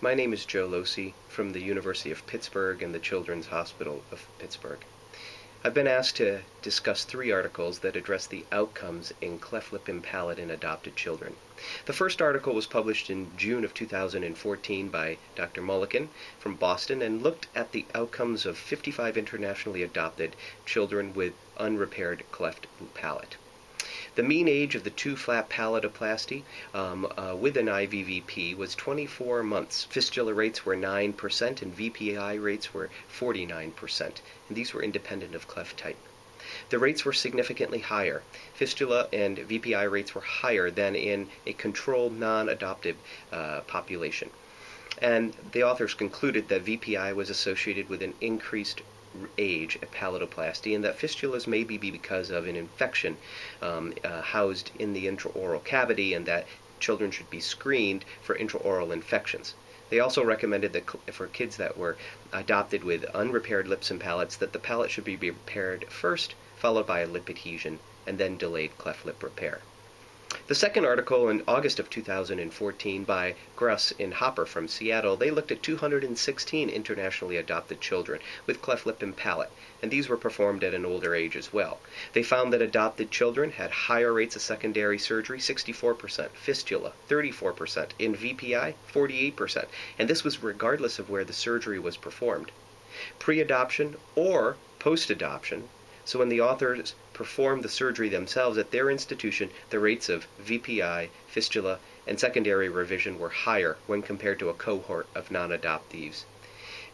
My name is Joe Losee from the University of Pittsburgh and the Children's Hospital of Pittsburgh. I've been asked to discuss three articles that address the outcomes in cleft lip and palate in adopted children. The first article was published in June of 2014 by Dr. Mulliken from Boston and looked at the outcomes of 55 internationally adopted children with unrepaired cleft palate. The mean age of the two flap palatoplasty um, uh, with an IVVP was 24 months. Fistula rates were 9% and VPI rates were 49%, and these were independent of cleft type. The rates were significantly higher. Fistula and VPI rates were higher than in a controlled non adoptive uh, population. And the authors concluded that VPI was associated with an increased age at palatoplasty, and that fistulas may be because of an infection um, uh, housed in the intraoral cavity, and that children should be screened for intraoral infections. They also recommended that for kids that were adopted with unrepaired lips and palates, that the palate should be repaired first, followed by a lip adhesion, and then delayed cleft lip repair. The second article in August of 2014 by Gruss and Hopper from Seattle, they looked at 216 internationally adopted children with cleft lip and palate, and these were performed at an older age as well. They found that adopted children had higher rates of secondary surgery, 64%, fistula, 34%, in VPI, 48%, and this was regardless of where the surgery was performed. Pre adoption or post adoption, so when the authors performed the surgery themselves at their institution, the rates of VPI, fistula, and secondary revision were higher when compared to a cohort of non adoptees.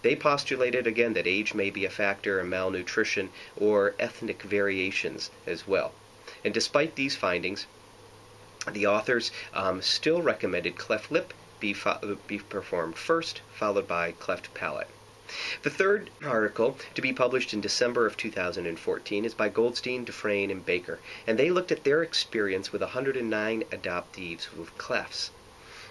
They postulated again that age may be a factor in malnutrition or ethnic variations as well. And despite these findings, the authors um, still recommended cleft lip be, fo- be performed first, followed by cleft palate. The third article, to be published in December of 2014, is by Goldstein, Dufresne, and Baker, and they looked at their experience with 109 adoptees with clefts.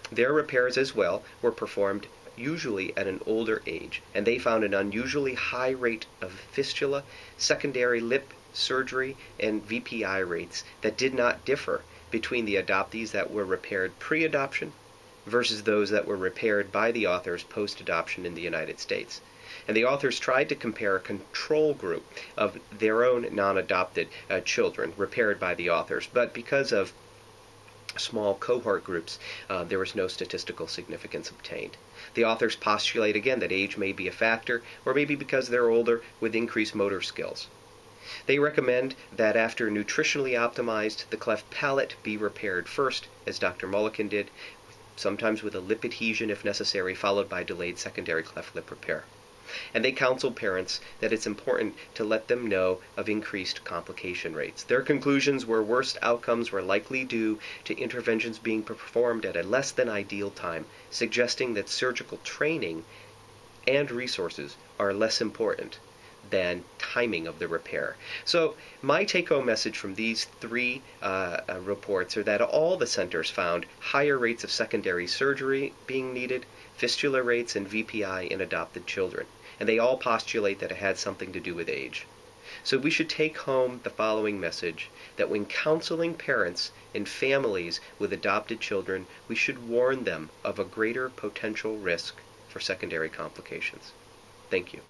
Their repairs as well were performed usually at an older age, and they found an unusually high rate of fistula, secondary lip surgery, and VPI rates that did not differ between the adoptees that were repaired pre adoption versus those that were repaired by the authors post adoption in the United States. And the authors tried to compare a control group of their own non adopted uh, children repaired by the authors, but because of small cohort groups, uh, there was no statistical significance obtained. The authors postulate again that age may be a factor, or maybe because they're older with increased motor skills. They recommend that after nutritionally optimized, the cleft palate be repaired first, as Dr. Mulliken did, sometimes with a lip adhesion if necessary, followed by delayed secondary cleft lip repair. And they counsel parents that it's important to let them know of increased complication rates. Their conclusions were worst outcomes were likely due to interventions being performed at a less than ideal time, suggesting that surgical training and resources are less important than timing of the repair. So, my take home message from these three uh, uh, reports are that all the centers found higher rates of secondary surgery being needed, fistula rates, and VPI in adopted children. And they all postulate that it had something to do with age. So, we should take home the following message that when counseling parents and families with adopted children, we should warn them of a greater potential risk for secondary complications. Thank you.